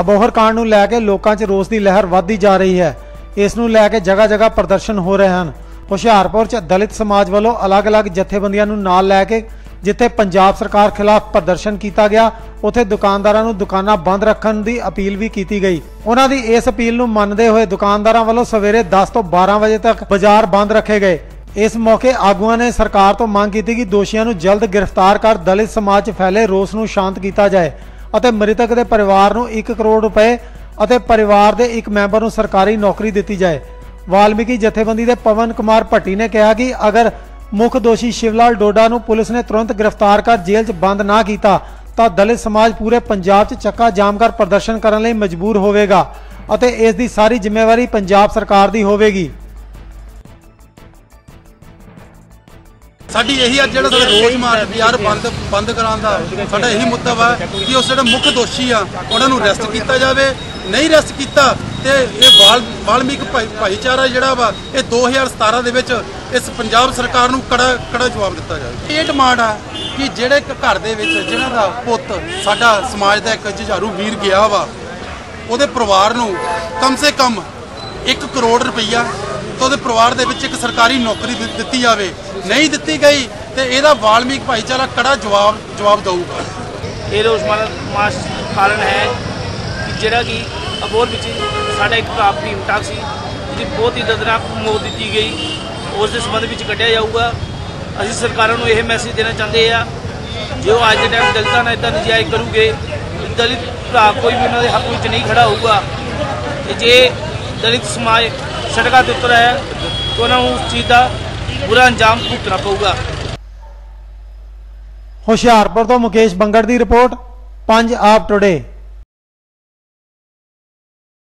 ਅਬੋਹਰ ਕਾਂਡ ਨੂੰ ਲੈ ਕੇ ਲੋਕਾਂ 'ਚ ਰੋਸ ਦੀ ਲਹਿਰ ਵੱਧਦੀ ਜਾ ਰਹੀ ਹੈ। ਇਸ ਨੂੰ ਲੈ ਕੇ ਜਗ੍ਹਾ ਜਗ੍ਹਾ ਪ੍ਰਦਰਸ਼ਨ ਹੋ ਰਹੇ ਹਨ। ਹੁਸ਼ਿਆਰਪੁਰ 'ਚ ਦਲਿਤ ਸਮਾਜ ਵੱਲੋਂ ਅਲੱਗ-ਅਲੱਗ ਜਥੇਬੰਦੀਆਂ ਨੂੰ ਨਾਲ ਲੈ ਕੇ ਜਿੱਥੇ ਪੰਜਾਬ ਸਰਕਾਰ ਖਿਲਾਫ ਪ੍ਰਦਰਸ਼ਨ ਕੀਤਾ ਗਿਆ, ਉੱਥੇ ਦੁਕਾਨਦਾਰਾਂ ਨੂੰ ਦੁਕਾਨਾਂ ਬੰਦ ਰੱਖਣ ਦੀ ਅਪੀਲ ਵੀ ਕੀਤੀ ਗਈ। ਉਹਨਾਂ ਦੀ ਇਸ ਅਪੀਲ ਨੂੰ ਮੰਨਦੇ ਹੋਏ ਦੁਕਾਨਦਾਰਾਂ ਵੱਲੋਂ ਸਵੇਰੇ 10 ਤੋਂ 12 ਵਜੇ ਤੱਕ ਬਾਜ਼ਾਰ ਬੰਦ ਰੱਖੇ ਗਏ। ਇਸ ਮੌਕੇ ਆਗੂਆਂ ਨੇ ਸਰਕਾਰ ਤੋਂ ਮੰਗ ਕੀਤੀ ਕਿ ਦੋਸ਼ੀਆਂ ਨੂੰ ਜਲਦ ਗ੍ਰਿਫਤਾਰ ਕਰ ਦਲਿਤ ਸਮਾਜ 'ਚ ਫੈਲੇ ਰੋਸ ਨੂੰ ਸ਼ਾਂਤ ਕੀਤਾ ਜਾਏ। ਅਤੇ ਮ੍ਰਿਤਕ ਦੇ ਪਰਿਵਾਰ ਨੂੰ 1 ਕਰੋੜ ਰੁਪਏ ਅਤੇ ਪਰਿਵਾਰ ਦੇ ਇੱਕ ਮੈਂਬਰ ਨੂੰ ਸਰਕਾਰੀ ਨੌਕਰੀ ਦਿੱਤੀ ਜਾਏ। ਵਾਲਮੀਕੀ ਜਥੇਬੰਦੀ ਦੇ ਪਵਨ ਕੁਮਾਰ ਭੱਟੀ ਨੇ ਕਿਹਾ ਕਿ ਅਗਰ ਮੁੱਖ ਦੋਸ਼ੀ ਸ਼ਿਵਲਾਲ ਡੋਡਾ ਨੂੰ ਪੁਲਿਸ ਨੇ ਤੁਰੰਤ ਗ੍ਰਿਫਤਾਰ ਕਰ ਜੇਲ੍ਹ 'ਚ ਬੰਦ ਨਾ ਕੀਤਾ, ਤਾਂ ਦਲਿਤ ਸਮਾਜ ਪੂਰੇ ਪੰਜਾਬ 'ਚ ਚੱਕਾ ਜਾਮ ਕਰ ਪ੍ਰਦਰਸ਼ਨ ਕਰਨ ਲਈ ਮਜਬੂਰ ਹੋਵੇਗਾ ਅਤੇ ਇਸ ਦੀ ਸਾਰੀ ਜ਼ਿੰਮੇਵਾਰੀ ਪੰਜਾਬ ਸਰਕਾਰ ਦੀ ਹੋਵੇਗੀ। ਸਾਡੀ ਇਹੀ ਅੱਜ ਜਿਹੜਾ ਸਾਡਾ ਰੋਜ਼ ਮਾਰਚ ਬਾਜ਼ਾਰ ਬੰਦ ਬੰਦ ਕਰਾਉਣ ਦਾ ਸਾਡਾ ਇਹੀ ਮੁੱਦਾ ਵਾ ਕਿ ਉਸ ਜਿਹੜੇ ਮੁੱਖ ਦੋਸ਼ੀ ਆ, ਉਹਨਾਂ ਨੂੰ ਅਰੈਸਟ ਕੀਤਾ ਜਾਵੇ, ਨਹੀਂ ਅਰੈਸਟ ਕੀਤਾ ਤੇ ਇਹ ਵਾਲਮੀਕ ਭਾਈਚਾਰਾ ਜਿਹੜਾ ਵਾ, ਇਹ 2017 ਦੇ ਵਿੱਚ ਇਸ ਪੰਜਾਬ ਸਰਕਾਰ ਨੂੰ ਕੜਾ ਕੜਾ ਜਵਾਬ ਦਿੱਤਾ ਜਾਵੇ। ਇਹ ਡਿਮਾਂਡ ਆ ਕਿ ਜਿਹੜੇ ਘਰ ਦੇ ਵਿੱਚ ਜਿਹਨਾਂ ਦਾ ਪੁੱਤ ਸਾਡਾ ਸਮਾਜ ਦਾ ਇੱਕ ਜੁਝਾਰੂ ਵੀਰ ਗਿਆ ਵਾ, ਉਹਦੇ ਪਰਿਵਾਰ ਨੂੰ ਕਮ ਸੇ ਕਮ 1 ਕਰੋੜ ਰੁਪਈਆ ਤੇ ਉਹਦੇ ਪਰਿਵਾਰ ਦੇ ਵਿੱਚ ਇੱਕ ਸਰਕਾਰੀ ਨੌਕਰੀ ਦਿੱ- ਦਿੱਤੀ ਜਾਵੇ ਨਹੀਂ ਦਿੱਤੀ ਗਈ ਤੇ ਇਹਦਾ ਵਾਲਮੀਕ ਭਾਈਚਾਰਾ ਕੜਾ ਜਵਾਬ ਜਵਾਬ ਦੇਊਗਾ। ਇਹ ਰੋਸ ਮਾਰ- ਕਾਰਨ ਹੈ ਕਿ ਜਿਹੜਾ ਕਿ ਅਬੋਰ ਵਿੱਚ ਸਾਡਾ ਇੱਕ ਭਰਾ ਭੀਮ ਟਾਕ ਸੀ, ਜਿਹਦੀ ਬਹੁਤ ਹੀ ਦਰਦਨਾਕ ਮੌਤ ਦਿੱਤੀ ਗਈ। ਉਸ ਦੇ ਸੰਬੰਧ ਵਿੱਚ ਕੱਢਿਆ ਜਾਊਗਾ। ਅਸੀਂ ਸਰਕਾਰਾਂ ਨੂੰ ਇਹ ਮੈਸੇਜ ਦੇਣਾ ਚਾਹੁੰਦੇ ਆ, ਜੋ ਅੱਜ ਦੇ ਟਾਈਮ ਦਲਿਤਾਂ ਨਾਲ ਇਦਾਂ ਨਜਾਇਜ਼ ਕਰੂਗੇ ਦਲਿਤ ਭਰਾ ਕੋਈ ਵੀ ਉਹਨਾਂ ਦੇ ਹੱਕ ਵਿੱਚ ਨਹੀਂ ਖੜਾ ਹੋਊਗਾ। ਤੇ ਜੇ ਦਲਿਤ ਸਮਾਜ ਸੜਕਾਂ ਤੇ ਉਤਰ ਹੈ, ਤਾਂ ਉਹਨਾਂ ਨੂੰ ਉਸ ਚੀਜ਼ ਦਾ ਬੁਰਾ ਅੰਜਾਮ ਭੁਗਤਣਾ ਪਊਗਾ। ਹੁਸ਼ਿਆਰਪੁਰ ਤੋਂ ਮੁਕੇਸ਼ ਬੰਗੜ ਦੀ ਰਿਪੋਰਟ ਪੰਜ ਆਪ ਟੁਡੇ।